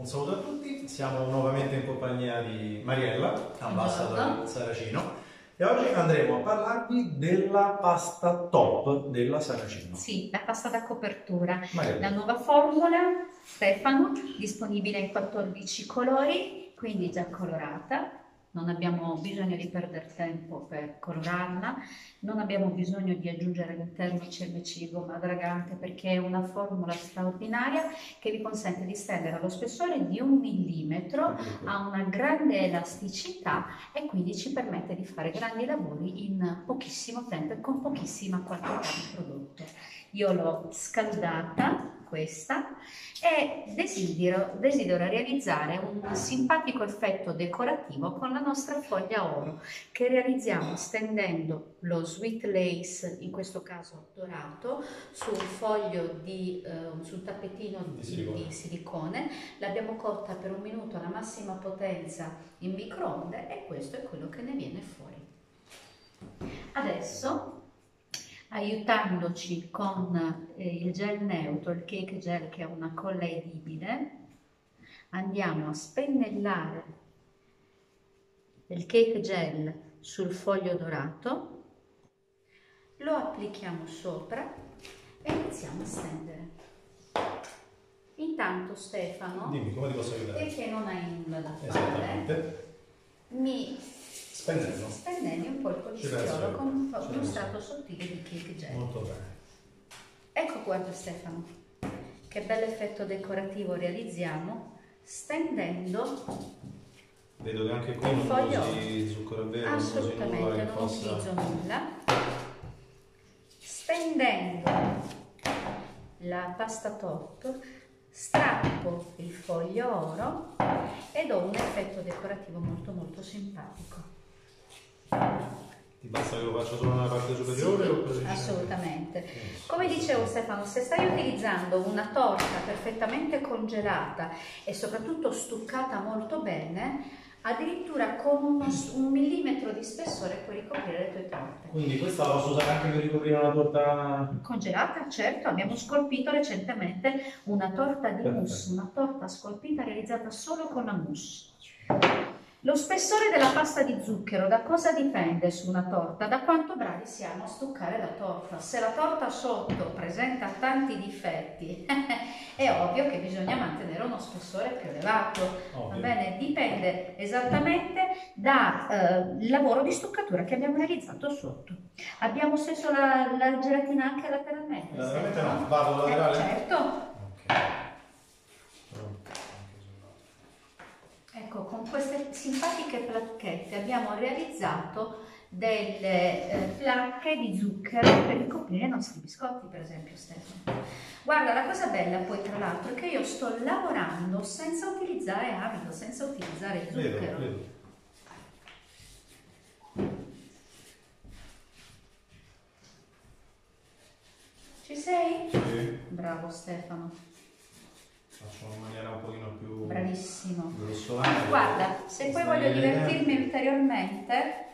Un saluto a tutti, siamo nuovamente in compagnia di Mariella, ambassador del Saracino, e oggi andremo a parlarvi della pasta top della Saracino. Sì, la pasta da copertura. Mariella. La nuova formula, Stefano, disponibile in 14 colori, quindi già colorata. Non abbiamo bisogno di perdere tempo per colorarla, non abbiamo bisogno di aggiungere all'interno CMC gomma dragante perché è una formula straordinaria che vi consente di stendere allo spessore di un millimetro, ha una grande elasticità e quindi ci permette di fare grandi lavori in pochissimo tempo e con pochissima quantità di prodotto. Io l'ho scaldata questa e desidero, desidero realizzare un simpatico effetto decorativo con la nostra foglia oro che realizziamo stendendo lo sweet lace, in questo caso dorato, sul foglio di, eh, sul tappetino Di di silicone. di silicone. L'abbiamo cotta per un minuto alla massima potenza in microonde e questo è quello che ne viene fuori. Adesso aiutandoci con eh, il gel neutro, il cake gel che è una colla edibile, andiamo a spennellare il cake gel sul foglio dorato, lo applichiamo sopra e iniziamo a stendere. Intanto Stefano, Dimmi, come ti posso aiutare? te che non hai nulla da fare, mi Spennello. stendendi un po' il io. con un, po' uno strato sottile di cake gel. Molto bene. Ecco guarda Stefano, che bel effetto decorativo realizziamo stendendo Vedo che anche qui Il non usi zucchero vero, assolutamente non possa... utilizzo nulla, stendendo la pasta top, strappo il foglio oro ed ho un effetto decorativo molto molto simpatico. Ti basta che lo faccia solo nella parte superiore Sì, o così? assolutamente. Come dicevo Stefano, se stai utilizzando una torta perfettamente congelata e soprattutto stuccata molto bene, addirittura con uno- un millimetro di spessore puoi ricoprire le tue torte. Quindi questa la posso usare anche per ricoprire una torta... Congelata, certo, abbiamo scolpito recentemente una torta di Perfetto. mousse, una torta scolpita realizzata solo con la mousse. Lo spessore della pasta di zucchero da cosa dipende su una torta? Da quanto bravi siamo a stuccare la torta. Se la torta sotto presenta tanti difetti, è ovvio che bisogna mantenere uno spessore più elevato. Va bene? Dipende esattamente dal lavoro di stuccatura che abbiamo realizzato sotto. Abbiamo steso la, la gelatina anche lateralmente? Lateralmente Stefano? no, vado Eh, laterale? certo. Ok. Pronto, anche sul lato. Ecco, con queste simpatiche placchette abbiamo realizzato delle eh, placche di zucchero per ricoprire i nostri biscotti, per esempio, Stefano. Guarda, la cosa bella poi tra l'altro è che io sto lavorando senza utilizzare amido, senza utilizzare zucchero. vedo. Ci sei? Sì, Bravo Stefano, in maniera un pochino più bravissimo. grossolana. Guarda, se poi voglio divertirmi ulteriormente,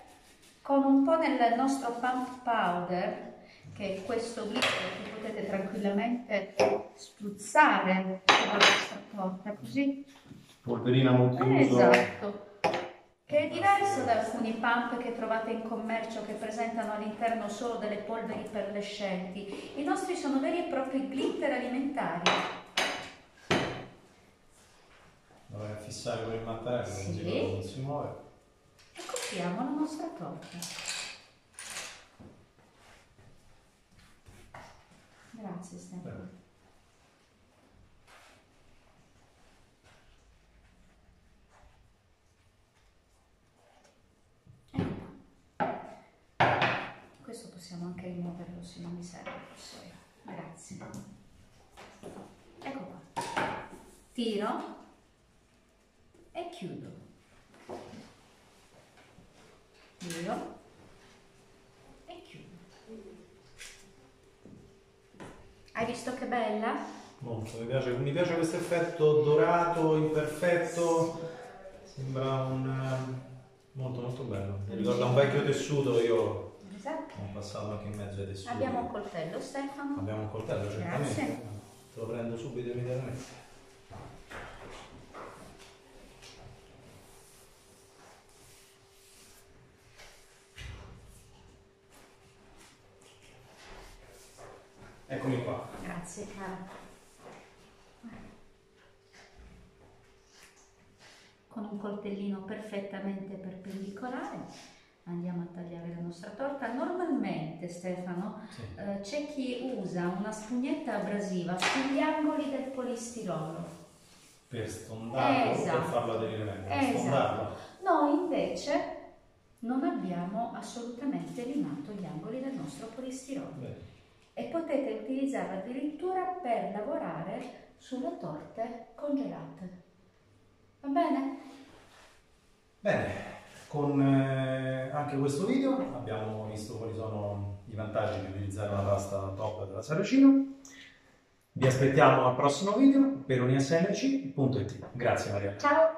con un po' del nostro pump powder, che è questo glitter che potete tranquillamente spruzzare sulla vostra torta, così. Polverina multiuso. Esatto. Che è diverso da alcuni pump che trovate in commercio che presentano all'interno solo delle polveri perlescenti. I nostri sono veri e propri glitter alimentari. Lo vai a fissare con il mattarello, così Sì. proprio non si muove. E copriamo la nostra torta. Grazie Stefano. Prego. Questo possiamo anche rimuoverlo se non mi serve. Grazie. Ecco qua. Tiro chiudo. Tiro e chiudo. Hai visto che bella? Molto, mi piace, mi piace questo effetto dorato, imperfetto. Sembra un... ehm, molto molto bello. Mi ricorda un vecchio tessuto, io Esatto. ho passato anche in mezzo ai tessuti. Abbiamo un coltello, Stefano. Abbiamo un coltello, certamente. Grazie. Te lo prendo subito immediatamente. Grazie cara. Con un coltellino perfettamente perpendicolare andiamo a tagliare la nostra torta. Normalmente, Stefano, sì. eh, c'è chi usa una spugnetta abrasiva sugli angoli del polistirolo. Per stondarlo esatto. per farlo aderire meglio? Esatto. Noi invece non abbiamo assolutamente limato gli angoli del nostro polistirolo. Bene. E potete utilizzarlo addirittura per lavorare sulle torte congelate. Va bene? Bene. Con eh, anche questo video abbiamo visto quali sono i vantaggi di utilizzare una pasta top della Saracino. Vi aspettiamo al prossimo video per unisnc.it. Grazie Maria. Ciao!